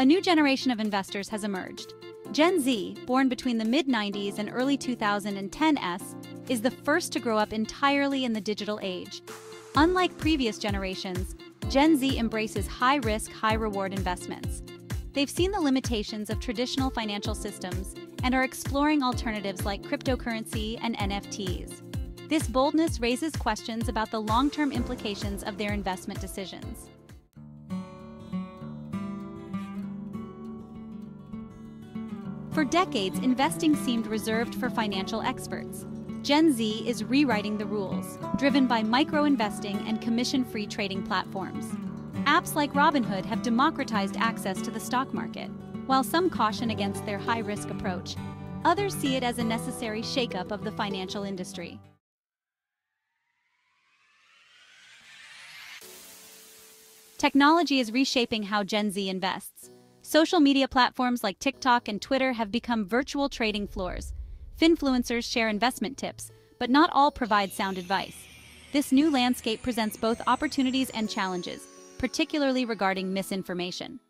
A new generation of investors has emerged. Gen Z, born between the mid-90s and early 2010s, is the first to grow up entirely in the digital age. Unlike previous generations, Gen Z embraces high-risk, high-reward investments. They've seen the limitations of traditional financial systems and are exploring alternatives like cryptocurrency and NFTs. This boldness raises questions about the long-term implications of their investment decisions. For decades, investing seemed reserved for financial experts. Gen Z is rewriting the rules, driven by micro-investing and commission-free trading platforms. Apps like Robinhood have democratized access to the stock market. While some caution against their high-risk approach, others see it as a necessary shakeup of the financial industry. Technology is reshaping how Gen Z invests. Social media platforms like TikTok and Twitter have become virtual trading floors. Finfluencers share investment tips, but not all provide sound advice. This new landscape presents both opportunities and challenges, particularly regarding misinformation.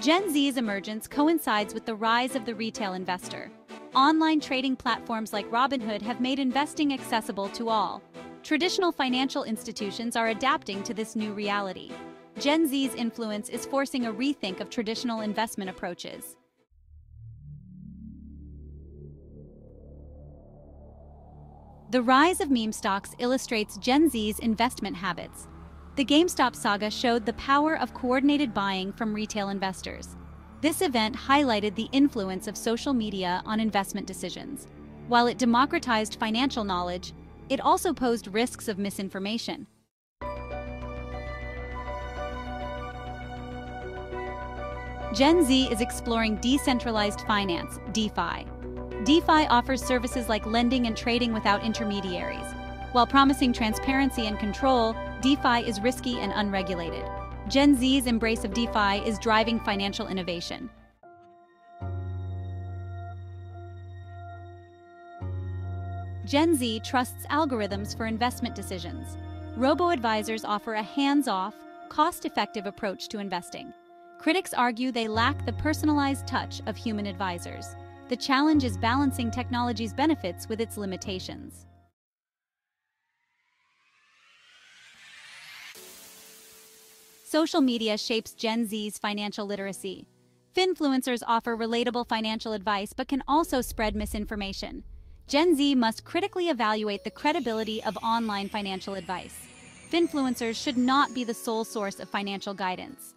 Gen Z's emergence coincides with the rise of the retail investor. Online trading platforms like Robinhood have made investing accessible to all, Traditional financial institutions are adapting to this new reality. Gen Z's influence is forcing a rethink of traditional investment approaches. The rise of meme stocks illustrates Gen Z's investment habits. The GameStop saga showed the power of coordinated buying from retail investors. This event highlighted the influence of social media on investment decisions. While it democratized financial knowledge, it also posed risks of misinformation. Gen Z is exploring decentralized finance, DeFi. DeFi offers services like lending and trading without intermediaries. While promising transparency and control, DeFi is risky and unregulated. Gen Z's embrace of DeFi is driving financial innovation. Gen Z trusts algorithms for investment decisions. Robo-advisors offer a hands-off, cost-effective approach to investing. Critics argue they lack the personalized touch of human advisors. The challenge is balancing technology's benefits with its limitations. Social media shapes Gen Z's financial literacy. Finfluencers offer relatable financial advice but can also spread misinformation. Gen Z must critically evaluate the credibility of online financial advice. Finfluencers should not be the sole source of financial guidance.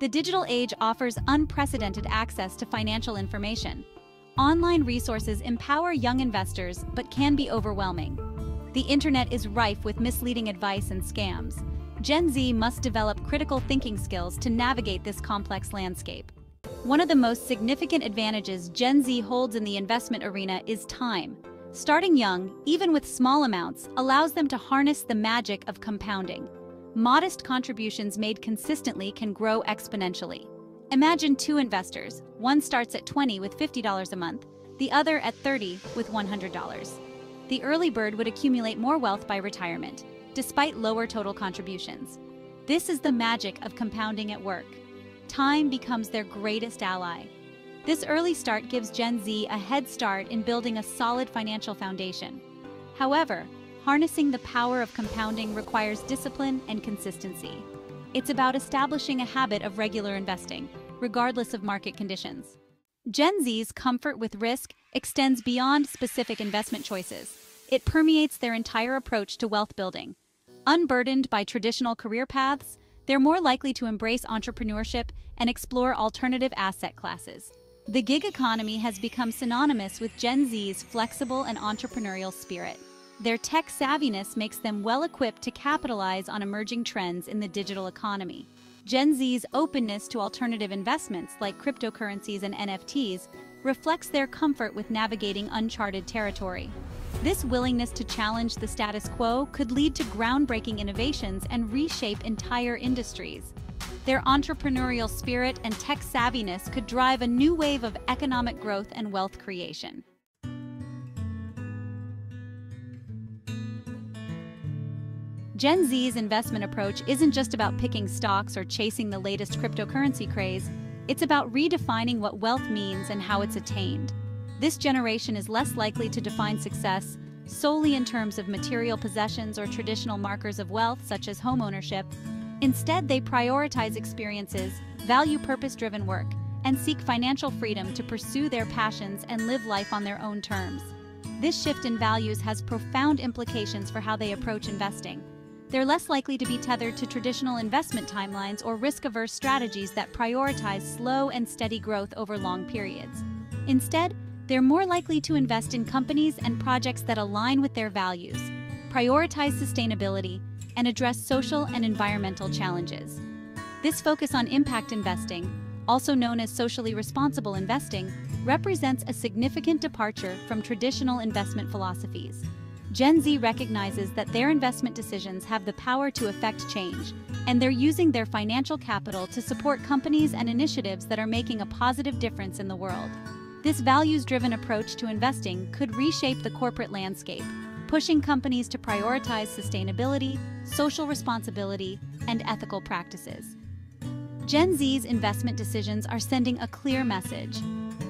The digital age offers unprecedented access to financial information. Online resources empower young investors but can be overwhelming. The internet is rife with misleading advice and scams. Gen Z must develop critical thinking skills to navigate this complex landscape. One of the most significant advantages Gen Z holds in the investment arena is time. Starting young, even with small amounts, allows them to harness the magic of compounding. Modest contributions made consistently can grow exponentially. Imagine two investors. One starts at 20 with $50 a month, the other at 30 with $100. The early bird would accumulate more wealth by retirement, despite lower total contributions. This is the magic of compounding at work time becomes their greatest ally. This early start gives Gen Z a head start in building a solid financial foundation. However, harnessing the power of compounding requires discipline and consistency. It's about establishing a habit of regular investing, regardless of market conditions. Gen Z's comfort with risk extends beyond specific investment choices. It permeates their entire approach to wealth building. Unburdened by traditional career paths, they're more likely to embrace entrepreneurship and explore alternative asset classes. The gig economy has become synonymous with Gen Z's flexible and entrepreneurial spirit. Their tech savviness makes them well equipped to capitalize on emerging trends in the digital economy. Gen Z's openness to alternative investments like cryptocurrencies and NFTs reflects their comfort with navigating uncharted territory. This willingness to challenge the status quo could lead to groundbreaking innovations and reshape entire industries. Their entrepreneurial spirit and tech savviness could drive a new wave of economic growth and wealth creation. Gen Z's investment approach isn't just about picking stocks or chasing the latest cryptocurrency craze, it's about redefining what wealth means and how it's attained. This generation is less likely to define success solely in terms of material possessions or traditional markers of wealth such as homeownership. Instead, they prioritize experiences, value purpose-driven work, and seek financial freedom to pursue their passions and live life on their own terms. This shift in values has profound implications for how they approach investing. They're less likely to be tethered to traditional investment timelines or risk-averse strategies that prioritize slow and steady growth over long periods. Instead, they're more likely to invest in companies and projects that align with their values, prioritize sustainability, and address social and environmental challenges. This focus on impact investing, also known as socially responsible investing, represents a significant departure from traditional investment philosophies. Gen Z recognizes that their investment decisions have the power to affect change, and they're using their financial capital to support companies and initiatives that are making a positive difference in the world. This values-driven approach to investing could reshape the corporate landscape, pushing companies to prioritize sustainability, social responsibility, and ethical practices. Gen Z's investment decisions are sending a clear message.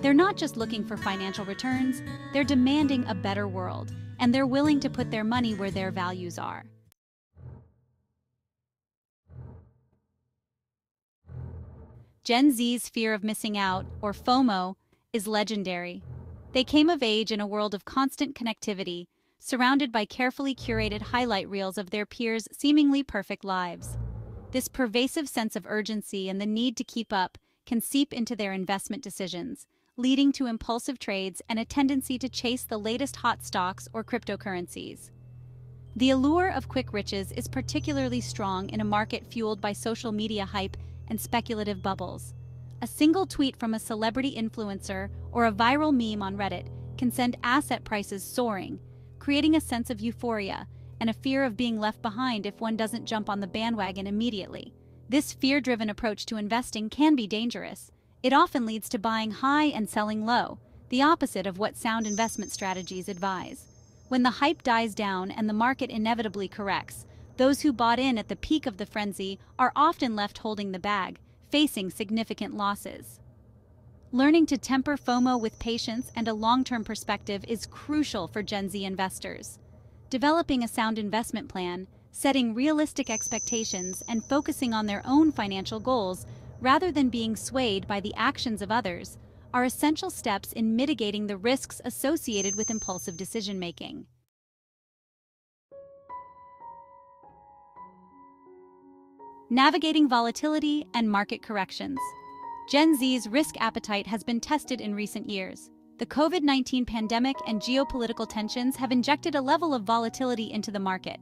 They're not just looking for financial returns, they're demanding a better world and they're willing to put their money where their values are. Gen Z's fear of missing out, or FOMO, is legendary. They came of age in a world of constant connectivity, surrounded by carefully curated highlight reels of their peers' seemingly perfect lives. This pervasive sense of urgency and the need to keep up can seep into their investment decisions, leading to impulsive trades and a tendency to chase the latest hot stocks or cryptocurrencies. The allure of quick riches is particularly strong in a market fueled by social media hype and speculative bubbles. A single tweet from a celebrity influencer or a viral meme on Reddit can send asset prices soaring, creating a sense of euphoria and a fear of being left behind if one doesn't jump on the bandwagon immediately. This fear-driven approach to investing can be dangerous, it often leads to buying high and selling low, the opposite of what sound investment strategies advise. When the hype dies down and the market inevitably corrects, those who bought in at the peak of the frenzy are often left holding the bag, facing significant losses. Learning to temper FOMO with patience and a long-term perspective is crucial for Gen Z investors. Developing a sound investment plan, setting realistic expectations, and focusing on their own financial goals rather than being swayed by the actions of others, are essential steps in mitigating the risks associated with impulsive decision-making. Navigating volatility and market corrections. Gen Z's risk appetite has been tested in recent years. The COVID-19 pandemic and geopolitical tensions have injected a level of volatility into the market.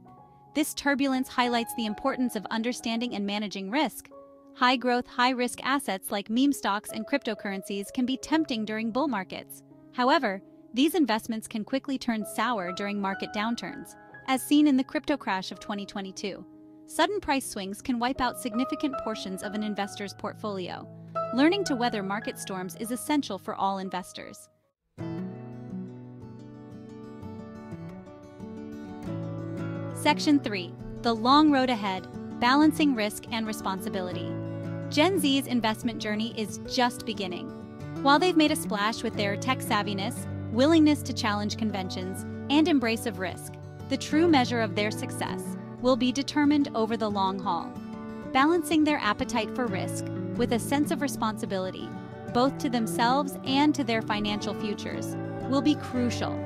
This turbulence highlights the importance of understanding and managing risk, High-growth, high-risk assets like meme stocks and cryptocurrencies can be tempting during bull markets. However, these investments can quickly turn sour during market downturns, as seen in the crypto crash of 2022. Sudden price swings can wipe out significant portions of an investor's portfolio. Learning to weather market storms is essential for all investors. Section 3. The Long Road Ahead, Balancing Risk and Responsibility. Gen Z's investment journey is just beginning. While they've made a splash with their tech savviness, willingness to challenge conventions, and embrace of risk, the true measure of their success will be determined over the long haul. Balancing their appetite for risk with a sense of responsibility, both to themselves and to their financial futures, will be crucial.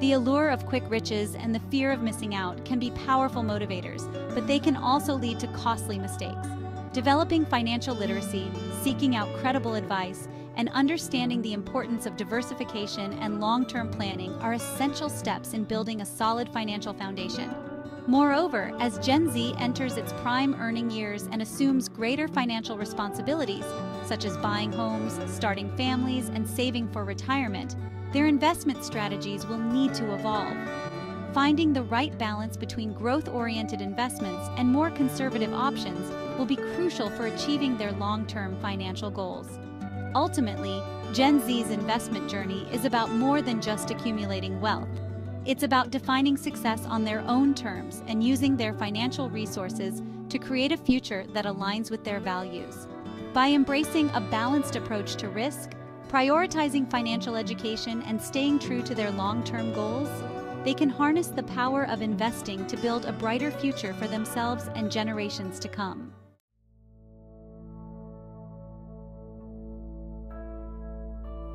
The allure of quick riches and the fear of missing out can be powerful motivators, but they can also lead to costly mistakes. Developing financial literacy, seeking out credible advice, and understanding the importance of diversification and long-term planning are essential steps in building a solid financial foundation. Moreover, as Gen Z enters its prime earning years and assumes greater financial responsibilities, such as buying homes, starting families, and saving for retirement, their investment strategies will need to evolve. Finding the right balance between growth-oriented investments and more conservative options will be crucial for achieving their long-term financial goals. Ultimately, Gen Z's investment journey is about more than just accumulating wealth. It's about defining success on their own terms and using their financial resources to create a future that aligns with their values. By embracing a balanced approach to risk, prioritizing financial education, and staying true to their long-term goals, they can harness the power of investing to build a brighter future for themselves and generations to come.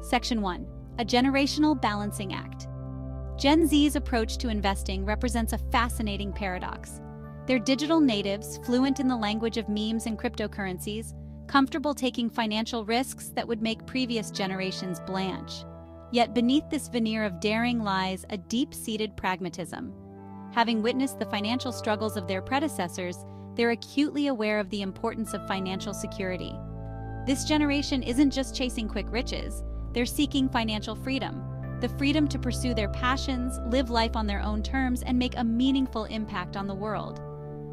Section 1. A Generational Balancing Act. Gen Z's approach to investing represents a fascinating paradox. They're digital natives, fluent in the language of memes and cryptocurrencies, comfortable taking financial risks that would make previous generations blanch. Yet beneath this veneer of daring lies a deep-seated pragmatism. Having witnessed the financial struggles of their predecessors, they're acutely aware of the importance of financial security. This generation isn't just chasing quick riches, they're seeking financial freedom, the freedom to pursue their passions, live life on their own terms, and make a meaningful impact on the world.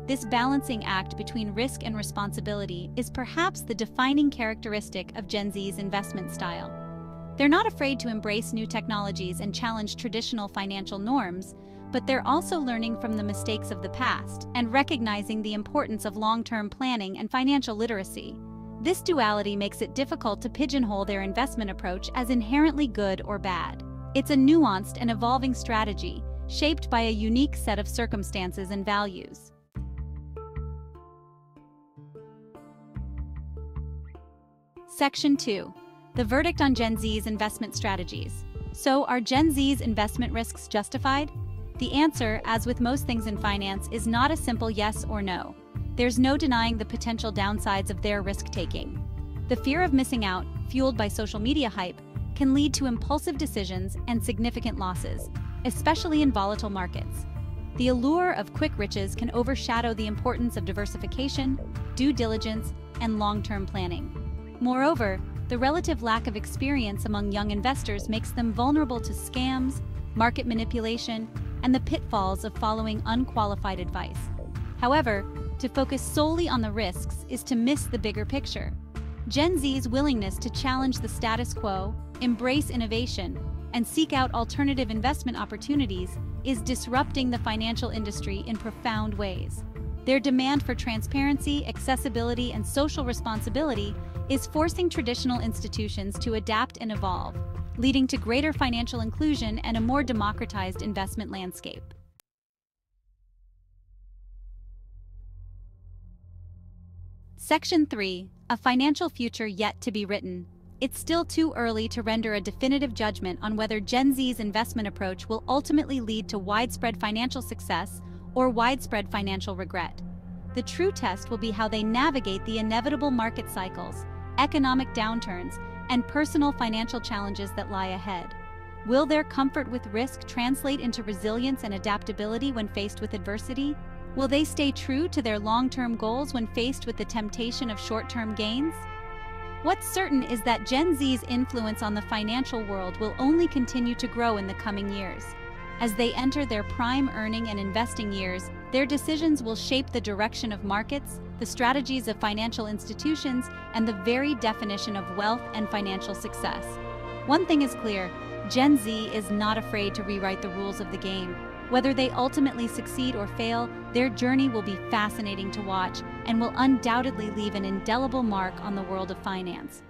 This balancing act between risk and responsibility is perhaps the defining characteristic of Gen Z's investment style. They're not afraid to embrace new technologies and challenge traditional financial norms, but they're also learning from the mistakes of the past and recognizing the importance of long-term planning and financial literacy. This duality makes it difficult to pigeonhole their investment approach as inherently good or bad. It's a nuanced and evolving strategy, shaped by a unique set of circumstances and values. Section 2. The verdict on Gen Z's investment strategies. So, are Gen Z's investment risks justified? The answer, as with most things in finance, is not a simple yes or no. There's no denying the potential downsides of their risk-taking. The fear of missing out, fueled by social media hype, can lead to impulsive decisions and significant losses, especially in volatile markets. The allure of quick riches can overshadow the importance of diversification, due diligence, and long-term planning. Moreover, the relative lack of experience among young investors makes them vulnerable to scams, market manipulation, and the pitfalls of following unqualified advice. However, to focus solely on the risks is to miss the bigger picture. Gen Z's willingness to challenge the status quo, embrace innovation, and seek out alternative investment opportunities is disrupting the financial industry in profound ways. Their demand for transparency, accessibility, and social responsibility is forcing traditional institutions to adapt and evolve, leading to greater financial inclusion and a more democratized investment landscape. Section 3. A Financial Future Yet to be Written it's still too early to render a definitive judgment on whether Gen Z's investment approach will ultimately lead to widespread financial success or widespread financial regret. The true test will be how they navigate the inevitable market cycles, economic downturns, and personal financial challenges that lie ahead. Will their comfort with risk translate into resilience and adaptability when faced with adversity? Will they stay true to their long-term goals when faced with the temptation of short-term gains? What's certain is that Gen Z's influence on the financial world will only continue to grow in the coming years. As they enter their prime earning and investing years, their decisions will shape the direction of markets, the strategies of financial institutions, and the very definition of wealth and financial success. One thing is clear, Gen Z is not afraid to rewrite the rules of the game. Whether they ultimately succeed or fail, their journey will be fascinating to watch and will undoubtedly leave an indelible mark on the world of finance.